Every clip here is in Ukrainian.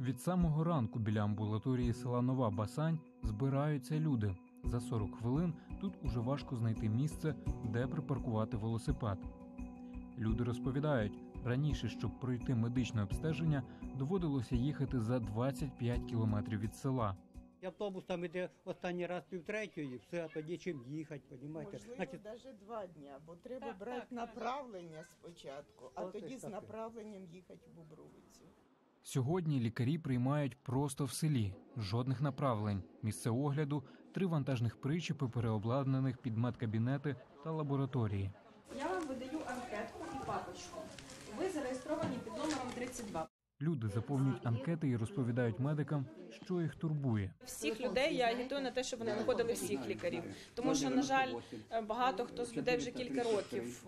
Від самого ранку біля амбулаторії села Нова Басань збираються люди. За 40 хвилин тут уже важко знайти місце, де припаркувати велосипед. Люди розповідають, раніше, щоб пройти медичне обстеження, доводилося їхати за 25 кілометрів від села. Автобус там іде останній раз півтретьої, все, а тоді чим їхати, розумієте? Можливо, Значить, навіть два дня, бо треба Так, брати так, направлення спочатку, а тоді з направленням їхати в Бобровицю. Сьогодні лікарі приймають просто в селі, жодних направлень, місце огляду, три вантажних причепи, переобладнаних під медкабінети та лабораторії. Я вам видаю анкетку і папочку. Ви зареєстровані під номером 32. Люди заповнюють анкети і розповідають медикам, що їх турбує. Всіх людей я агітую на те, щоб вони виходили всіх лікарів. Тому що, на жаль, багато хто з людей вже кілька років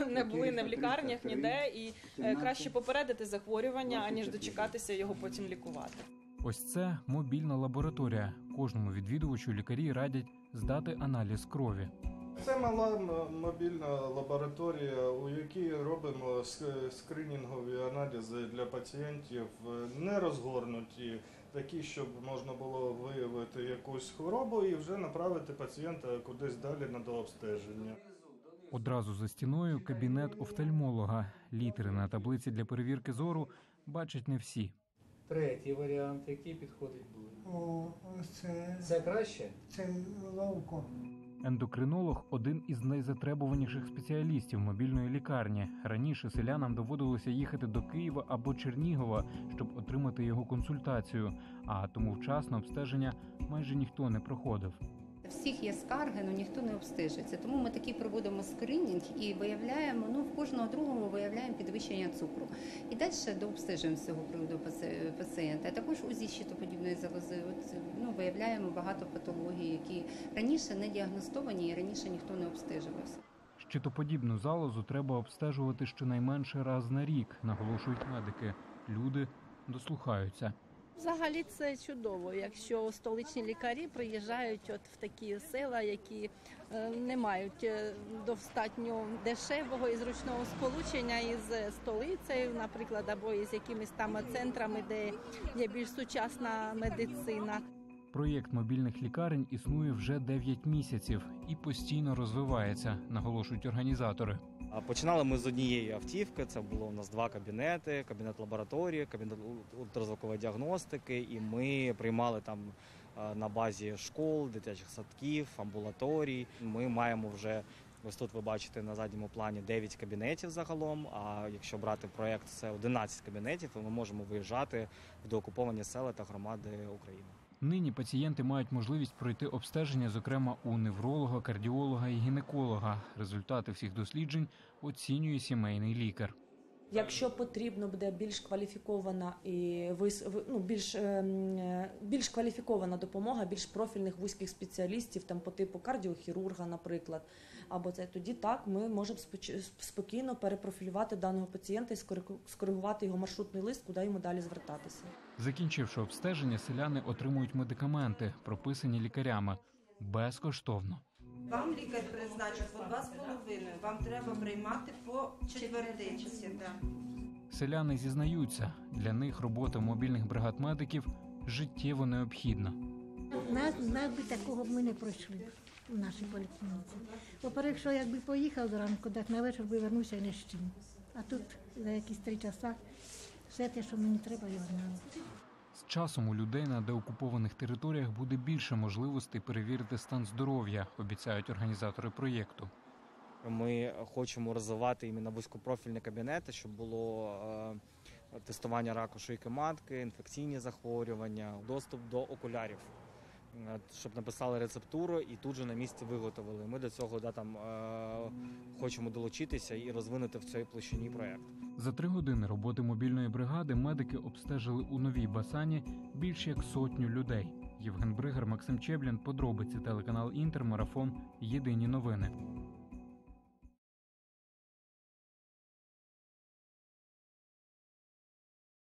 е, не були не в лікарнях ніде, і е, краще попередити захворювання, аніж дочекатися його потім лікувати. Ось це мобільна лабораторія. Кожному відвідувачу лікарі радять здати аналіз крові. Це мала мобільна лабораторія, у якій робимо скринінгові аналізи для пацієнтів, е, не розгорнуті, такі, щоб можна було виявити якусь хворобу і вже направити пацієнта кудись далі на дообстеження. Одразу за стіною кабінет офтальмолога. Літери на таблиці для перевірки зору бачать не всі. Третій варіант, який підходить буде. О, це, Це краще? це ловко. Ендокринолог один із найзатребуваніших спеціалістів мобільної лікарні. Раніше селянам доводилося їхати до Києва або Чернігова, щоб отримати його консультацію. А тому вчасно обстеження майже ніхто не проходив. Всіх є скарги, але ніхто не обстежується. Тому ми такий проводимо скринінг і виявляємо, ну в кожного другого виявляємо підвищення цукру. І далі дообстежуємо цього приводу паці- пацієнта. А також УЗІ щитоподібної залози. От, ну, виявляємо багато патологій, які раніше не діагностовані і раніше ніхто не обстежувався. Щитоподібну залозу треба обстежувати щонайменше раз на рік, наголошують медики. Люди дослухаються. Взагалі це чудово, якщо столичні лікарі приїжджають от в такі села, які е, не мають е, достатньо дешевого і зручного сполучення із столицею, наприклад, або із якимись там центрами, де є більш сучасна медицина. Проєкт мобільних лікарень існує вже 9 місяців і постійно розвивається, наголошують організатори. Починали ми з однієї автівки. Це було у нас два кабінети: кабінет лабораторії, кабінет ультразвукової діагностики. І ми приймали там е, на базі школ, дитячих садків, амбулаторій. Ми маємо вже ось тут. Ви бачите на задньому плані 9 кабінетів загалом. А якщо брати проект, це 11 кабінетів. То ми можемо виїжджати в доокуповані села та громади України. Нині пацієнти мають можливість пройти обстеження, зокрема у невролога, кардіолога і гінеколога. Результати всіх досліджень оцінює сімейний лікар. Якщо потрібно буде більш кваліфікована і ну, більш, ем, е, більш кваліфікована допомога, більш профільних вузьких спеціалістів, там по типу кардіохірурга, наприклад, або це тоді так ми можемо спокійно перепрофілювати даного пацієнта і скоригувати його маршрутний лист, куди йому далі звертатися. Закінчивши обстеження, селяни отримують медикаменти, прописані лікарями безкоштовно. Вам лікар призначив по два з половиною. Вам треба приймати по четвертинці. Селяни зізнаються, для них робота мобільних бригад медиків життєво необхідна. Нас, нас би такого б ми не пройшли в нашій поліклініці. По-перше, що якби поїхав зранку, так на вечір би вернувся і не з чим. А тут за якісь три часа все те, що мені треба, я знаю. З часом у людей на деокупованих територіях буде більше можливостей перевірити стан здоров'я, обіцяють організатори проєкту. Ми хочемо розвивати іменно вузькопрофільні кабінети, щоб було е, тестування раку шийки матки, інфекційні захворювання, доступ до окулярів. Е, Щоб написали рецептуру і тут же на місці виготовили. Ми до цього да, там, е, хочемо долучитися і розвинути в цій площині проєкт. За три години роботи мобільної бригади медики обстежили у новій басані більш як сотню людей. Євген Бригар, Максим Чеблін, подробиці телеканал Інтер, марафон. Єдині новини.